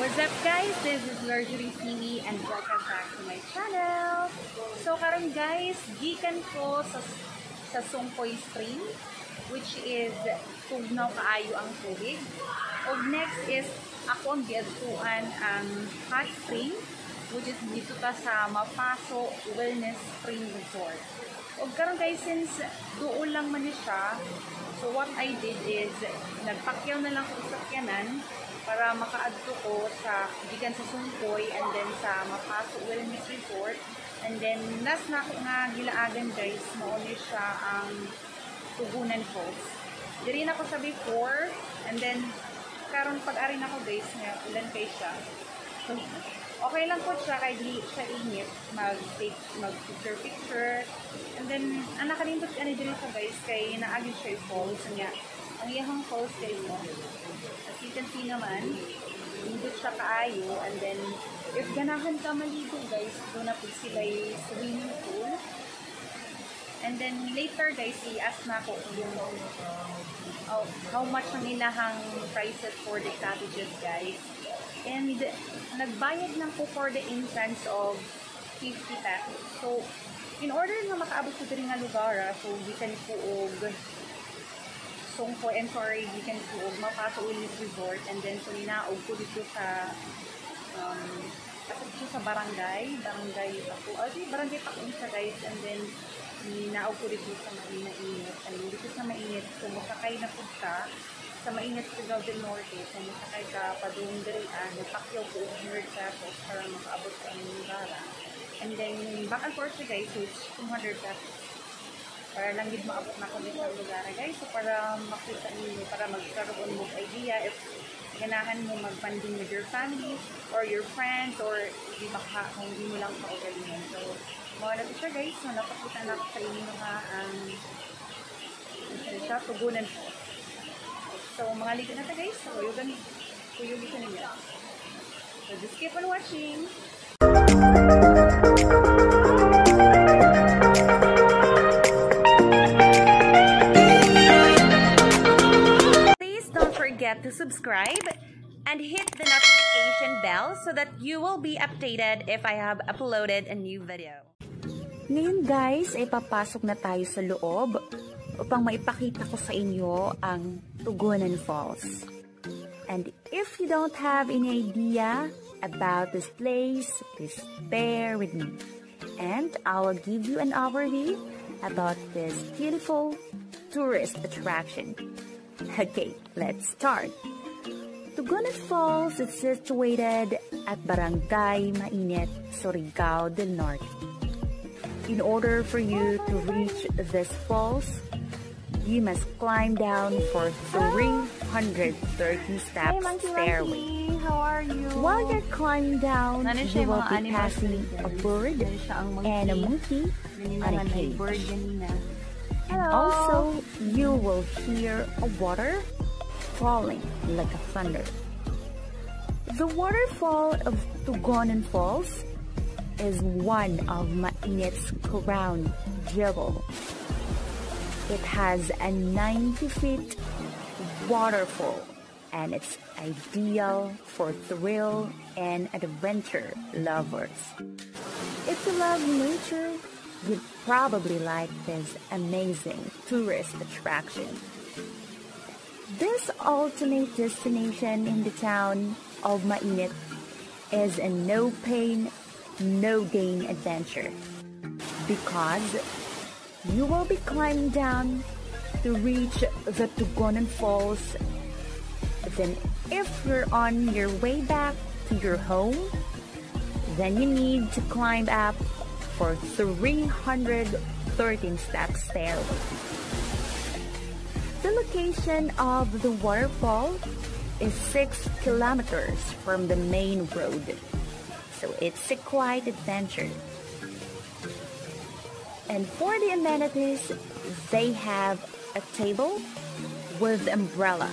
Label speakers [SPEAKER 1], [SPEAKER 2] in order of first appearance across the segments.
[SPEAKER 1] What's up guys? This is Luxury TV and welcome back to my channel. So karon guys, gikan ko sa sa Sungkoy Stream which is tugnaw kaayo ang tubig. Og next is ako ang giadtuan ang hot spring which is dito ta sa Mapaso Wellness Spring Resort. Og karon guys since duol lang man siya, so what I did is nagpakyaw na lang ko sa sakyanan para makaadto ko sa gikan sa Sungkoy and then sa Mapaso Wellness Resort and then last na ako nga gilaagan guys mo ni siya ang Tugunan Falls diri na ko sa before and then karon pag-ari na ko guys nga ulan kay siya? So, okay lang po siya kay di siya init mag take mag picture. Picture and then anak kalimbot ani diri sa guys kay naagi siya falls nga ang falls kay mo. As you can see naman indot siya kaayo and then if ganahan ka maligo guys doon na po sila swimming pool. And then later guys i-ask na ko yung oh, how much ang ilahang prices for the cottages guys. And nagbayad lang po for the entrance of 50 pesos. So in order na makaabot ko diri nga lugar so we can po og Songpo and sorry we can po og mapaso ulit resort and then so ninaog ko dito sa um dito sa barangay barangay ako ah di barangay pa sa guys and then ninaog ko dito sa mainit. And then dito sa mainit so masakay na po ka sa mainit Sigaw del Norte so masakay ka pa doon diri ah nagpakyaw ko og 100 pesos para makaabot sa lugar and then back and forth guys so it's 200 pesos para lang gid maabot na dito sa lugar guys so para makita niyo para magkaroon mo idea if ganahan mo mag-banding with your family or your friends or hindi maka kung hindi mo lang kaugalingan so mga na siya guys. So napakita na sa inyo ha? Ang um, siya? Tugunan po so mga liga na ta guys. So kuyugan kuyugi ko ninyo. So just keep on watching to subscribe and hit the notification bell so that you will be updated if I have uploaded a new video.
[SPEAKER 2] Ngayon guys, ay papasok na tayo sa loob upang maipakita ko sa inyo ang Tugunan Falls. And if you don't have any idea about this place, please bear with me. And I will give you an overview about this beautiful tourist attraction. Okay, let's start. Tugunan Falls is situated at Barangay Mainit, Surigao del Norte. In order for you to reach this falls, you must climb down for 330 steps stairway.
[SPEAKER 1] Are you?
[SPEAKER 2] While you're climbing down, you will be passing a bird and a monkey on a cage. And also, you will hear a water falling like a thunder. The waterfall of Tugonan Falls is one of Mainit's crown jewel. It has a 90 feet waterfall and it's ideal for thrill and adventure lovers. If you love nature, You'd probably like this amazing tourist attraction. This ultimate destination in the town of Mainit is a no pain, no gain adventure because you will be climbing down to reach the Tugonan Falls. Then, if you're on your way back to your home, then you need to climb up for 313 steps stairway. The location of the waterfall is 6 kilometers from the main road, so it's a quiet adventure. And for the amenities, they have a table with umbrella,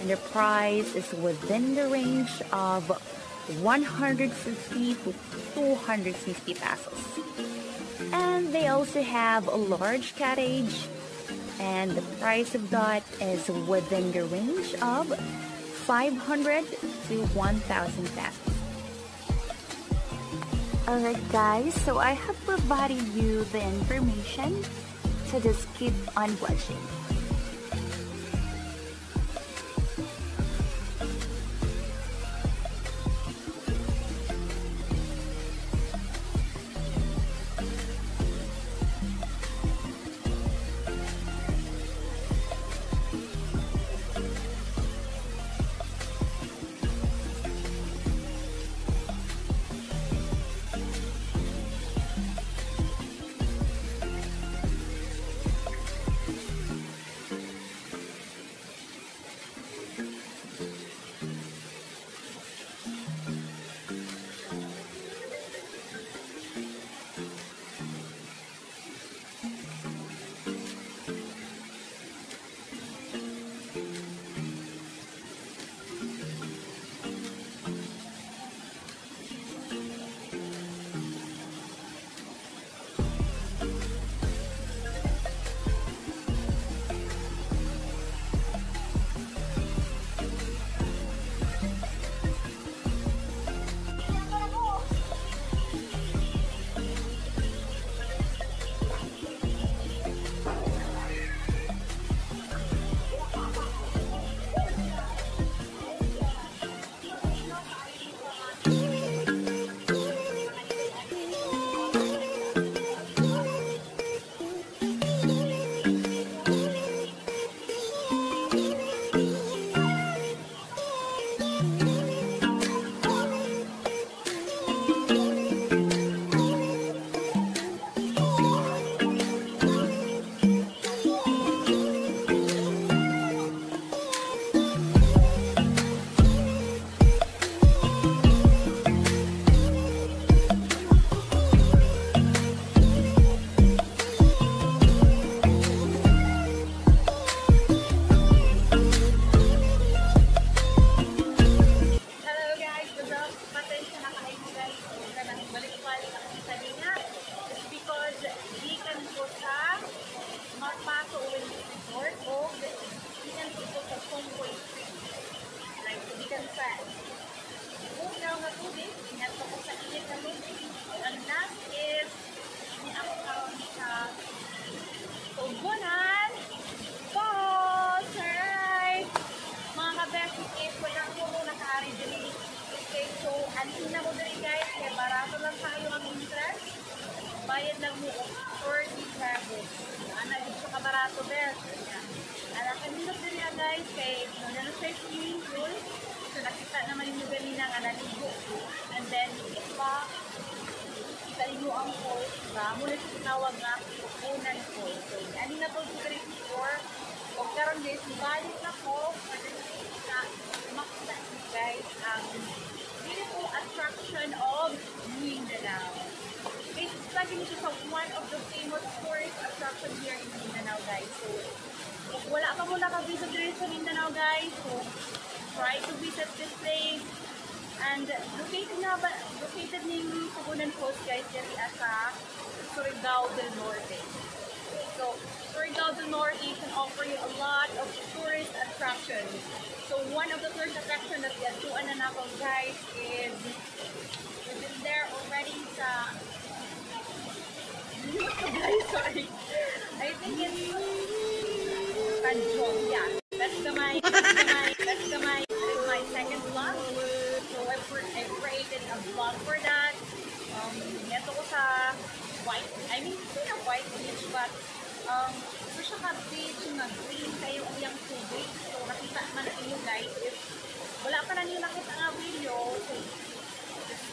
[SPEAKER 2] and the price is within the range of 150 to 250 pesos. And they also have a large cottage and the price of that is within the range of 500 to 1,000 pesos. Alright guys, so I have provided you the information, so just keep on watching.
[SPEAKER 1] Ang falls, ba? Muna siya tinawag nga Kukunan Falls. So, ani na po si Chris before. O karon guys, ibalik na the sake na makita guys ang beautiful attraction of Mindanao. Guys, lagi nito sa one of the famous tourist attraction here in Mindanao guys. So, kung wala pa mo nakavisit dito sa Mindanao guys, so try to visit this place. And located nga ba, located ning Tugunan Falls guys, diri sa Surigao del Norte. So, Surigao del Norte can offer you a lot of tourist attractions. So, one of the tourist attractions that yatuan na nako guys is we've been there already sa guys, sorry. I think it's Tanjong, yeah. That's the my, that's the my, that's the my, that is my second vlog. So I, I created a vlog for that. Um, neto ko sa white, I mean, hindi na white beach, but um, ito siya ka beach na green kayo ang iyang tubig. So nakita man na inyo guys, if wala pa na niyo nakita nga video, so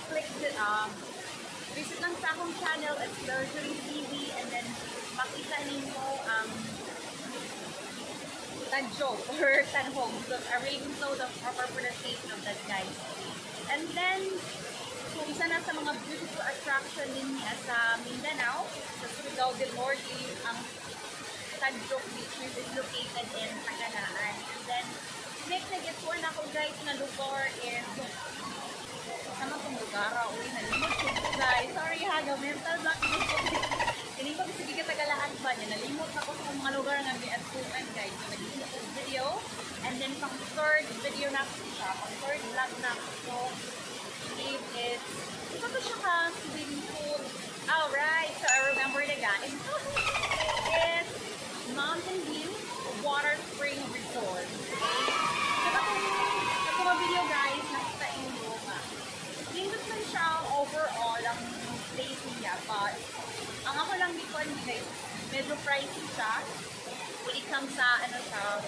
[SPEAKER 1] click the, um, visit lang sa akong channel at Luxury TV and then makita ninyo ang Tanjong or Tanhong because I really know the proper pronunciation of that guys. And then, so isa na sa mga beautiful attraction din niya sa Mindanao, sa Surigao del Norte, ang Tanjong Beach which is located in Taganaan. And then, next na get one ako guys na lugar is sama kong lugar, ah, uy, nalimot ko guys. Sorry ha, mental block this ko. Hindi ko kasi kita tagalaan ba niya. Nalimot ako sa mga lugar nga may atuan guys. So, nag-isip ko video. And then pang third video na ko siya, pang third vlog na ko, if it's, ito to siya ka swimming pool. Alright, so I remember na guys. it's Mountain View Water Spring Resort. Okay? So katong video guys, nakita inyo nga. Lindot man siya overall ang place niya, but ang ako lang dito ano guys, medyo pricey siya. When it comes sa, ano sa,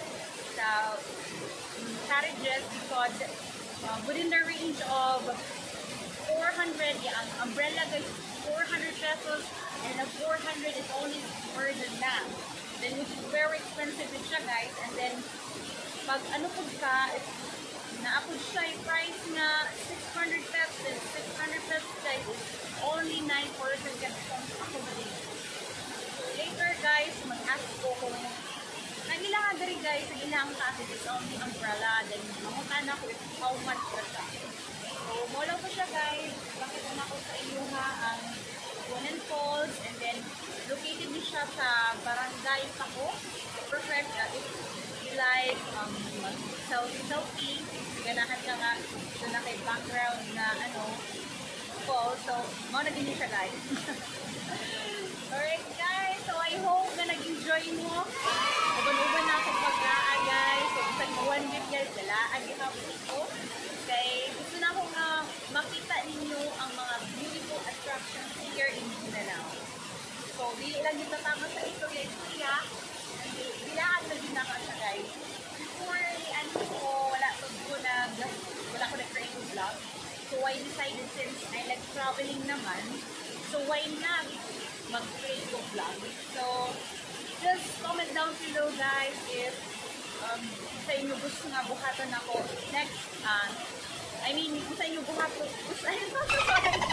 [SPEAKER 1] sa um, carriages because uh, within the range of 400, yeah, ang umbrella guys, 400 pesos, and the 400 is only more than that. Then which is very expensive siya guys, and then pag ano po ka, naapod siya yung price nga 600 pesos, and 600 pesos guys only 9 person can accommodation. Later mag-ask ko kung guys, ang ilang sa atin is umbrella, then mangutan ako if how much na siya. So, mo lang po siya guys, bakit na ko sa iyo ha, ang Guanan Falls, and then located din siya sa Barangay Taco. Perfect, uh, if you like um, selfie-selfie, ganahan ka nga, ito na kay background na ano, falls. So, mo na din siya guys. Alright guys, so I hope na nag-enjoy mo. Uban-uban na akong paglaan guys. So, isang one week guys, dalaan gihapon ko. Okay, gusto na akong uh, makita ninyo ang mga beautiful attractions here in Mindanao. So, di lang dito tama sa ito guys. Kaya, bilaan na din ako siya guys. Before, ano ko, wala ko na, wala ko na create vlog. So, I decided since I like traveling naman, so why not ko vlog? So, just comment down below guys if um, sa inyo gusto nga buhatan ako next, uh, I mean, sa inyo buhaton, gusto, ayun